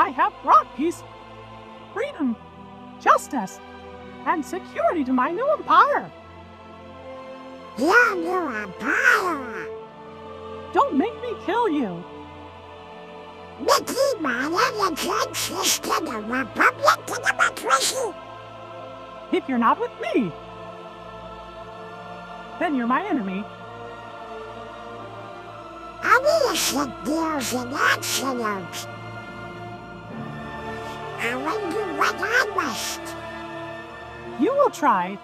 I have brought peace, freedom, justice, and security to my new empire. Your new empire. Don't make me kill you. Mickey Mouse to the Republic to democracy. If you're not with me, then you're my enemy. I'm innocent deals in absolutes. You will try